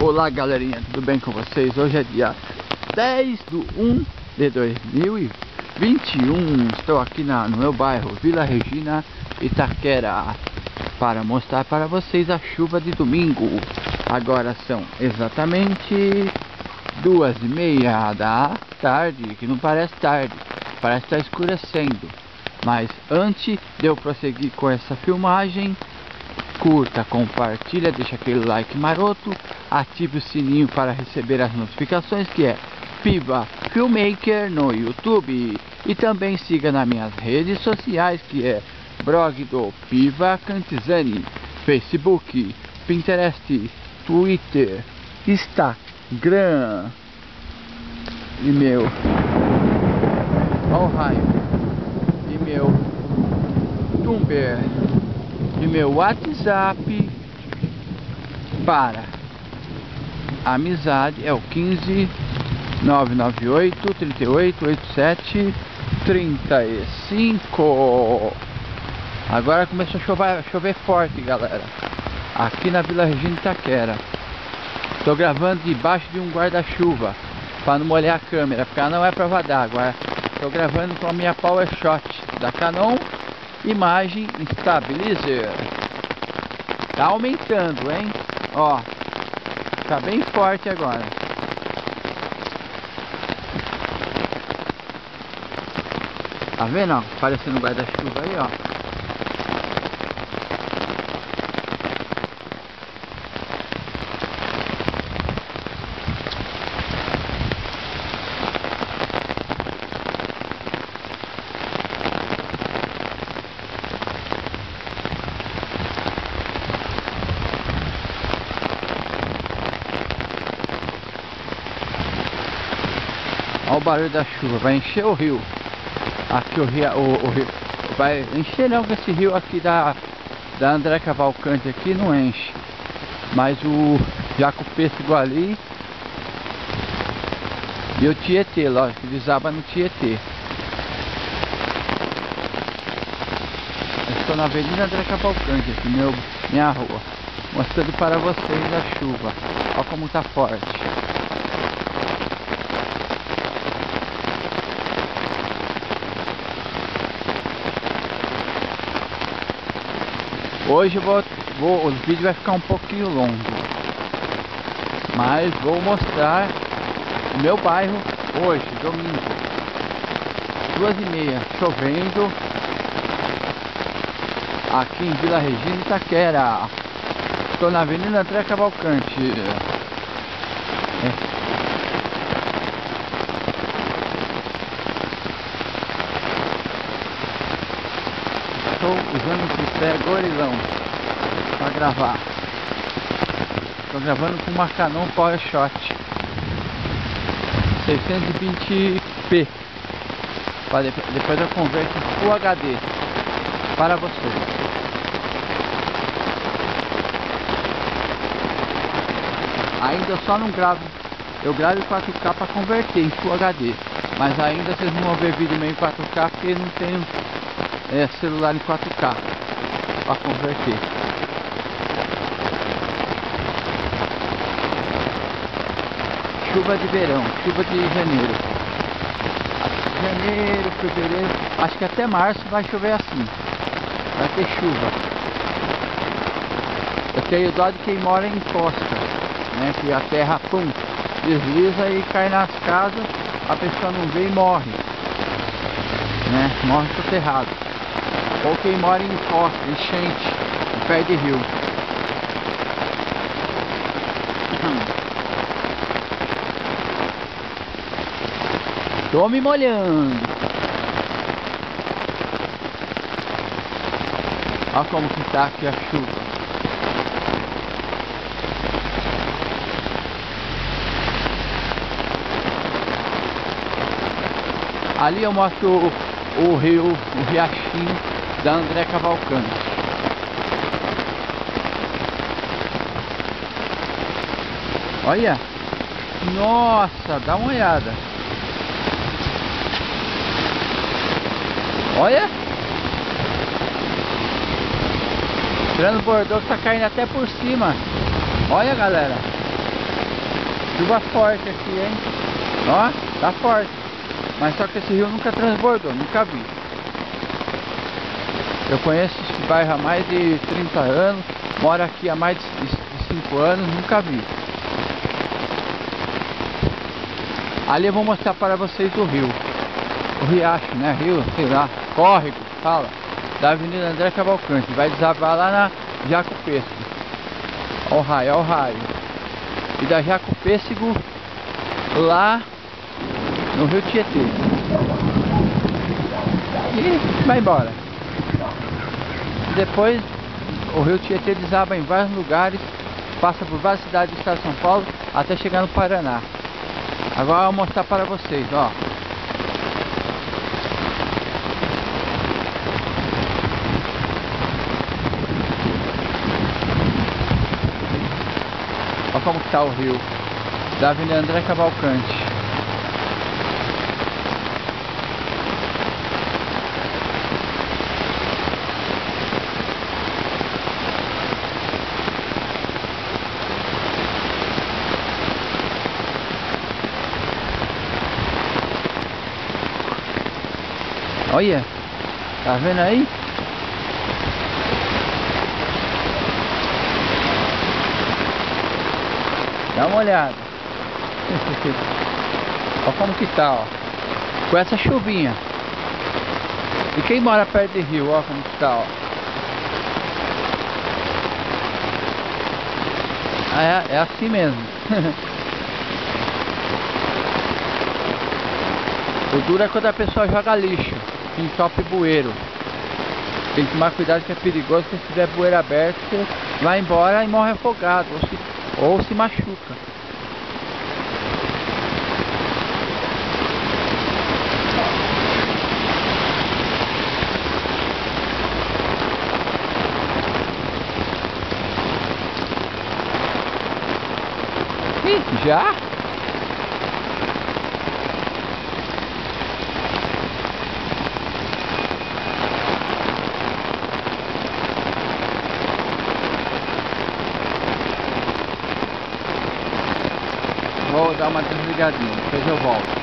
Olá galerinha, tudo bem com vocês? Hoje é dia 10 de 1 de 2021 Estou aqui na, no meu bairro Vila Regina, Itaquera Para mostrar para vocês a chuva de domingo. Agora são exatamente duas e meia da tarde Que não parece tarde, parece estar escurecendo. Mas antes de eu prosseguir com essa filmagem curta, compartilha, deixa aquele like maroto, ative o sininho para receber as notificações que é Piva Filmmaker no YouTube. E também siga nas minhas redes sociais que é blog do Piva Cantizani, Facebook, Pinterest, Twitter, Instagram. E meu Alheim e meu Tumblr. E meu WhatsApp para amizade é o 15 998 38 87 35 agora começou a chover, chover forte galera aqui na Vila Regina Itaquera estou gravando debaixo de um guarda-chuva para não molhar a câmera porque ela não é prova d'água estou gravando com a minha PowerShot da Canon Imagem Stabilizer. Tá aumentando, hein? Ó, tá bem forte agora. Tá vendo, ó? Parecendo guarda-chuva aí, ó. Barulho da chuva, vai encher o rio. Aqui o rio, o, o rio vai encher não, que esse rio aqui da, da André Cavalcante aqui não enche. Mas o Jaco Pêssego ali e o Tietê, lógico, desaba no Tietê. estou na Avenida André Cavalcante aqui, meu, minha rua. Mostrando para vocês a chuva. Olha como tá forte. Hoje vou, vou, o vídeo vai ficar um pouquinho longo, mas vou mostrar o meu bairro hoje, domingo, duas e meia, chovendo, aqui em Vila Regina Itaquera. Estou na Avenida André Cavalcante. É. Estou usando o tripé gorilão para gravar. Estou gravando com uma Canon PowerShot 620p. Para depois eu converto em Full HD para vocês. Ainda só não gravo, eu gravo em 4K para converter em Full HD, mas ainda vocês não vão ver vídeo meio em 4K porque não tenho é, celular em 4K para converter. Chuva de verão, chuva de janeiro. Janeiro, fevereiro, acho que até março vai chover assim. Vai ter chuva. Eu tenho dó de quem mora em costa, né? Que a terra, pum, desliza e cai nas casas, a pessoa não vê e morre. Né? Morre soterrado. Ou quem mora em costa, enchente, em pé de rio. Tô me molhando. Olha como que tá aqui a chuva. Ali eu mostro o, rio, o riachinho da André Cavalcante. Olha! Nossa, dá uma olhada. Olha! Transbordou que tá caindo até por cima. Olha galera. Chuva forte aqui, hein? Ó, tá forte. Mas só que esse rio nunca transbordou, nunca vi. Eu conheço esse bairro há mais de 30 anos, moro aqui há mais de 5 anos, nunca vi. Ali eu vou mostrar para vocês o rio. O riacho, né? Rio, sei lá, córrego, fala. Da Avenida André Cavalcante. Vai desabar lá na Jaco Pêssego. Olha o raio, olha o raio. E da Jaco Pêssego lá no Rio Tietê. E vai embora. Depois o Rio Tietê desaba em vários lugares, passa por várias cidades do estado de São Paulo até chegar no Paraná. Agora eu vou mostrar para vocês, ó. Olha como está o rio da Avenida André Cavalcante. Olha, tá vendo aí? Dá uma olhada. Olha como que tá, ó. Com essa chuvinha. E quem mora perto de rio, ó como que tá, ó. É, é assim mesmo. o duro é quando a pessoa joga lixo entope bueiro. Tem que tomar cuidado que é perigoso, se tiver bueiro aberto, você vai embora e morre afogado, ou se, ou se machuca. Ih, já? Vou uma desligadinha, depois eu volto.